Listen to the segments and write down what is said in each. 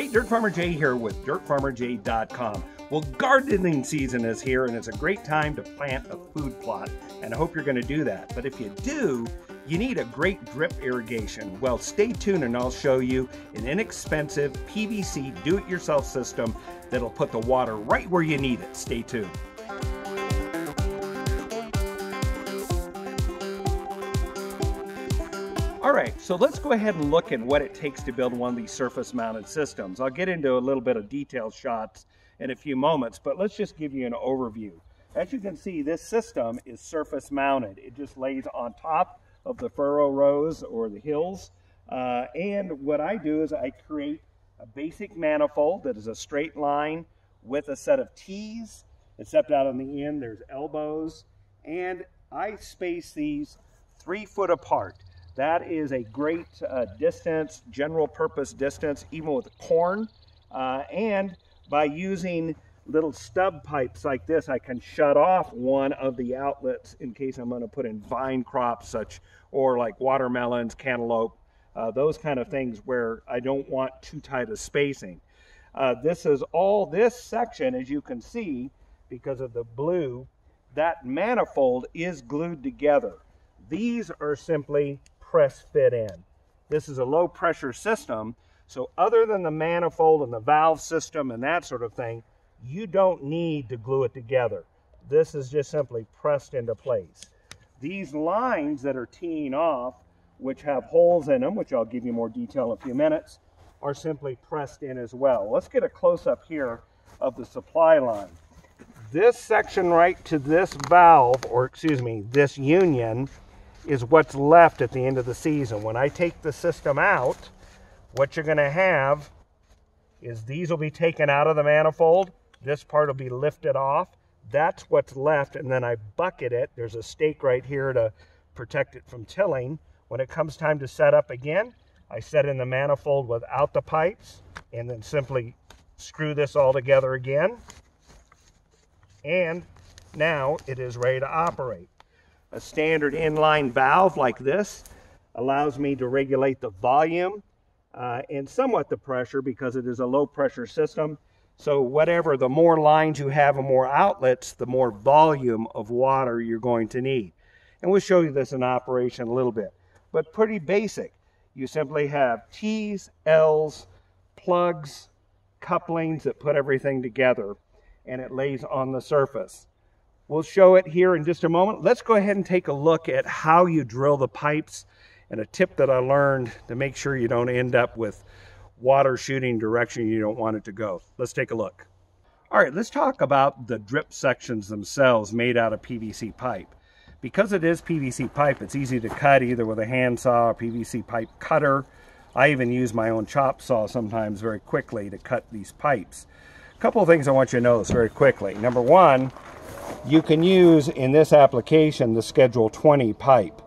Hey, Dirt Farmer Jay here with DirtFarmerJay.com. Well, gardening season is here and it's a great time to plant a food plot, and I hope you're going to do that. But if you do, you need a great drip irrigation. Well, stay tuned and I'll show you an inexpensive PVC do-it-yourself system that'll put the water right where you need it. Stay tuned. All right, so let's go ahead and look at what it takes to build one of these surface mounted systems. I'll get into a little bit of detailed shots in a few moments, but let's just give you an overview. As you can see, this system is surface mounted. It just lays on top of the furrow rows or the hills. Uh, and what I do is I create a basic manifold that is a straight line with a set of T's, except out on the end there's elbows, and I space these three foot apart. That is a great uh, distance, general purpose distance, even with corn. Uh, and by using little stub pipes like this, I can shut off one of the outlets in case I'm going to put in vine crops such or like watermelons, cantaloupe, uh, those kind of things where I don't want too tight a spacing. Uh, this is all this section, as you can see, because of the blue, that manifold is glued together. These are simply press fit in. This is a low pressure system, so other than the manifold and the valve system and that sort of thing, you don't need to glue it together. This is just simply pressed into place. These lines that are teeing off, which have holes in them, which I'll give you more detail in a few minutes, are simply pressed in as well. Let's get a close-up here of the supply line. This section right to this valve, or excuse me, this union, is what's left at the end of the season. When I take the system out, what you're going to have is these will be taken out of the manifold. This part will be lifted off. That's what's left, and then I bucket it. There's a stake right here to protect it from tilling. When it comes time to set up again, I set in the manifold without the pipes, and then simply screw this all together again. And now it is ready to operate. A standard inline valve like this allows me to regulate the volume uh, and somewhat the pressure because it is a low pressure system. So whatever, the more lines you have and more outlets, the more volume of water you're going to need. And we'll show you this in operation a little bit. But pretty basic. You simply have T's, L's, plugs, couplings that put everything together and it lays on the surface. We'll show it here in just a moment. Let's go ahead and take a look at how you drill the pipes and a tip that I learned to make sure you don't end up with water shooting direction you don't want it to go. Let's take a look. All right, let's talk about the drip sections themselves made out of PVC pipe. Because it is PVC pipe, it's easy to cut either with a handsaw or PVC pipe cutter. I even use my own chop saw sometimes very quickly to cut these pipes. A couple of things I want you to notice very quickly. Number one, you can use in this application the Schedule 20 pipe.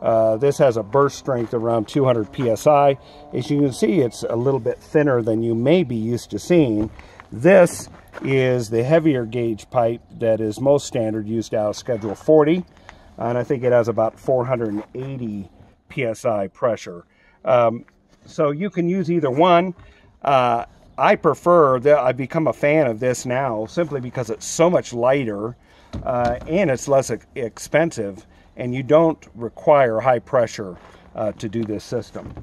Uh, this has a burst strength around 200 psi. As you can see, it's a little bit thinner than you may be used to seeing. This is the heavier gauge pipe that is most standard used out of Schedule 40, and I think it has about 480 psi pressure. Um, so you can use either one. Uh, I prefer that I've become a fan of this now simply because it's so much lighter uh, and it's less expensive, and you don't require high pressure uh, to do this system.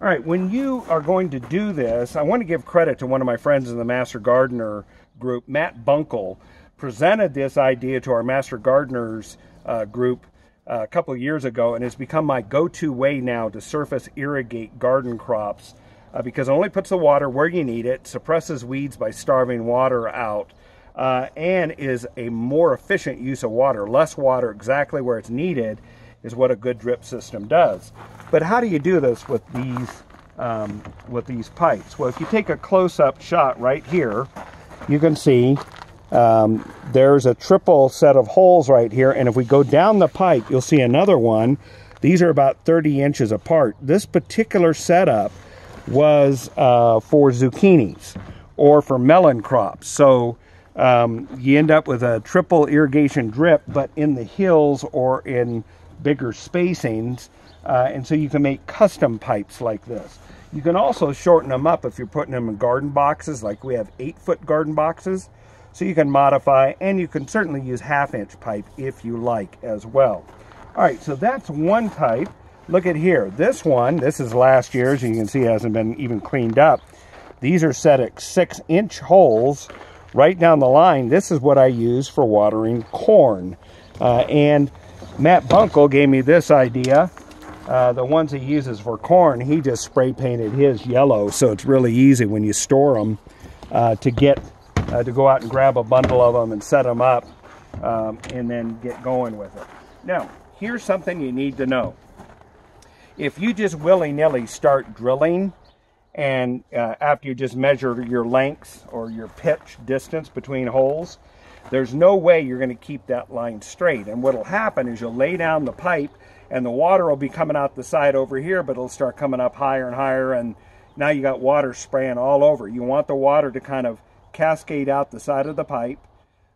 All right, when you are going to do this, I want to give credit to one of my friends in the Master Gardener group, Matt Bunkle, presented this idea to our Master Gardeners uh, group uh, a couple years ago, and it's become my go-to way now to surface irrigate garden crops uh, because it only puts the water where you need it, suppresses weeds by starving water out, uh, and is a more efficient use of water. Less water exactly where it's needed is what a good drip system does. But how do you do this with these um, with these pipes? Well, if you take a close-up shot right here, you can see um, there's a triple set of holes right here. And if we go down the pipe, you'll see another one. These are about 30 inches apart. This particular setup was uh, for zucchinis or for melon crops. So um, you end up with a triple irrigation drip, but in the hills or in bigger spacings. Uh, and so you can make custom pipes like this. You can also shorten them up if you're putting them in garden boxes, like we have eight foot garden boxes. So you can modify, and you can certainly use half inch pipe if you like as well. All right, so that's one type. Look at here, this one, this is last year's, you can see hasn't been even cleaned up. These are set at six inch holes right down the line. This is what I use for watering corn. Uh, and Matt Bunkle gave me this idea. Uh, the ones he uses for corn, he just spray painted his yellow, so it's really easy when you store them uh, to get uh, to go out and grab a bundle of them and set them up um, and then get going with it. Now, here's something you need to know. If you just willy-nilly start drilling and uh, after you just measure your lengths or your pitch distance between holes, there's no way you're going to keep that line straight. And what'll happen is you'll lay down the pipe and the water will be coming out the side over here, but it'll start coming up higher and higher and now you got water spraying all over. You want the water to kind of cascade out the side of the pipe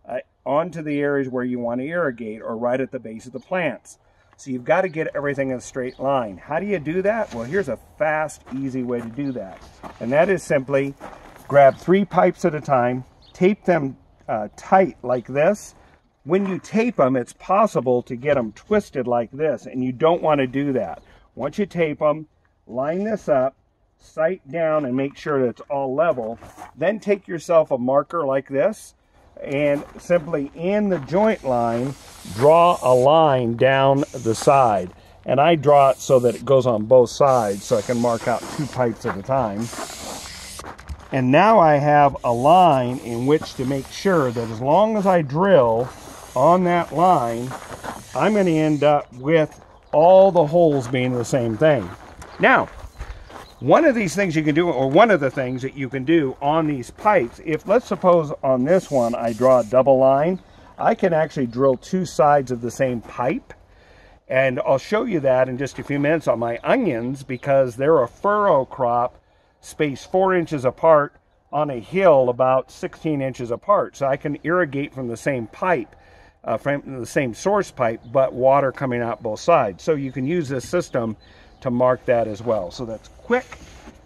uh, onto the areas where you want to irrigate or right at the base of the plants. So you've got to get everything in a straight line. How do you do that? Well, here's a fast, easy way to do that. And that is simply grab three pipes at a time, tape them uh, tight like this. When you tape them, it's possible to get them twisted like this, and you don't want to do that. Once you tape them, line this up, sight down and make sure that it's all level. Then take yourself a marker like this and simply in the joint line, draw a line down the side. And I draw it so that it goes on both sides so I can mark out two pipes at a time. And now I have a line in which to make sure that as long as I drill on that line, I'm going to end up with all the holes being the same thing. Now, one of these things you can do, or one of the things that you can do on these pipes, if let's suppose on this one I draw a double line, I can actually drill two sides of the same pipe. And I'll show you that in just a few minutes on my onions because they're a furrow crop spaced four inches apart on a hill about 16 inches apart. So I can irrigate from the same pipe, uh, from the same source pipe, but water coming out both sides. So you can use this system to mark that as well. So that's quick,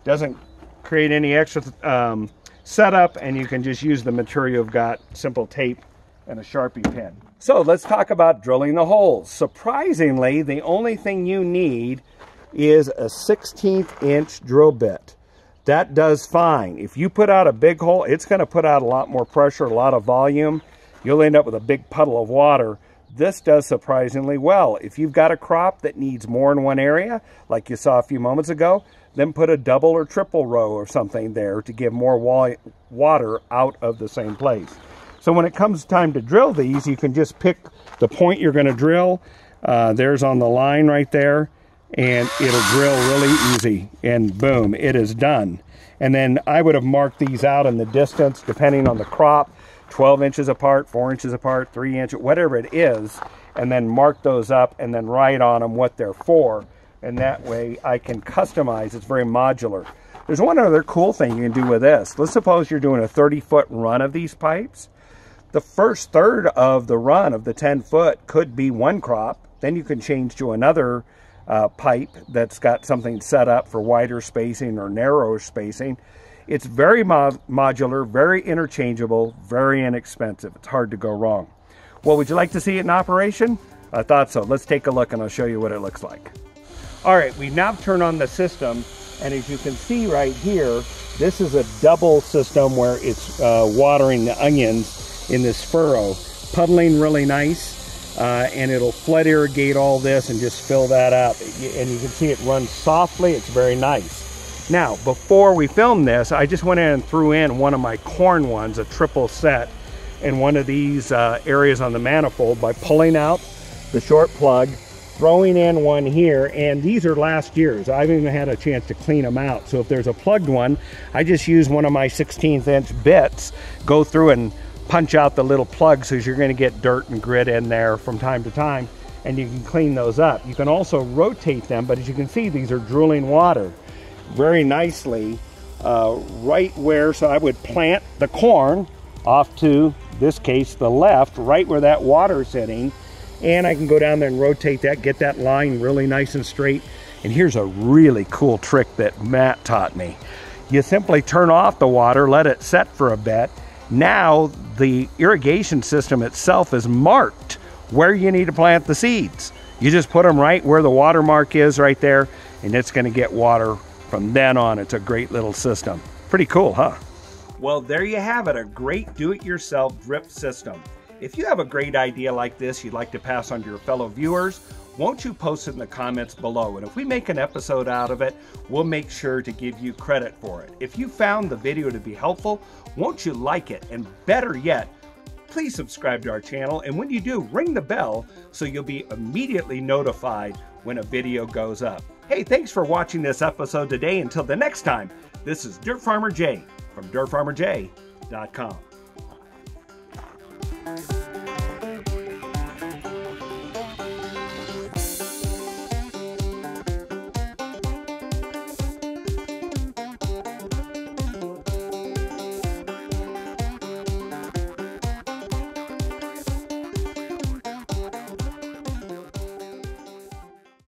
doesn't create any extra um, setup, and you can just use the material you've got, simple tape and a Sharpie pen. So let's talk about drilling the holes. Surprisingly, the only thing you need is a 16th inch drill bit. That does fine. If you put out a big hole, it's going to put out a lot more pressure, a lot of volume. You'll end up with a big puddle of water this does surprisingly well. If you've got a crop that needs more in one area, like you saw a few moments ago, then put a double or triple row or something there to give more wa water out of the same place. So when it comes time to drill these, you can just pick the point you're going to drill. Uh, there's on the line right there, and it'll drill really easy, and boom, it is done. And then I would have marked these out in the distance, depending on the crop. 12 inches apart, 4 inches apart, 3 inches, whatever it is, and then mark those up and then write on them what they're for. And that way I can customize. It's very modular. There's one other cool thing you can do with this. Let's suppose you're doing a 30 foot run of these pipes. The first third of the run of the 10 foot could be one crop. Then you can change to another uh, pipe that's got something set up for wider spacing or narrower spacing. It's very mod modular, very interchangeable, very inexpensive. It's hard to go wrong. Well, would you like to see it in operation? I thought so. Let's take a look and I'll show you what it looks like. All right, we now turn on the system and as you can see right here, this is a double system where it's uh, watering the onions in this furrow. Puddling really nice uh, and it'll flood irrigate all this and just fill that up. And you can see it runs softly, it's very nice. Now, before we filmed this, I just went in and threw in one of my corn ones, a triple set, in one of these uh, areas on the manifold by pulling out the short plug, throwing in one here, and these are last year's. I haven't even had a chance to clean them out. So if there's a plugged one, I just use one of my 16th inch bits, go through and punch out the little plugs because you're gonna get dirt and grit in there from time to time, and you can clean those up. You can also rotate them, but as you can see, these are drooling water very nicely uh, right where, so I would plant the corn off to, this case, the left, right where that water is hitting. And I can go down there and rotate that, get that line really nice and straight. And here's a really cool trick that Matt taught me. You simply turn off the water, let it set for a bit. Now the irrigation system itself is marked where you need to plant the seeds. You just put them right where the water mark is right there, and it's gonna get water from then on. It's a great little system. Pretty cool, huh? Well, there you have it, a great do-it-yourself drip system. If you have a great idea like this you'd like to pass on to your fellow viewers, won't you post it in the comments below? And if we make an episode out of it, we'll make sure to give you credit for it. If you found the video to be helpful, won't you like it? And better yet, please subscribe to our channel. And when you do, ring the bell so you'll be immediately notified when a video goes up. Hey, thanks for watching this episode today. Until the next time, this is Dirt Farmer Jay from dirtfarmerjay.com.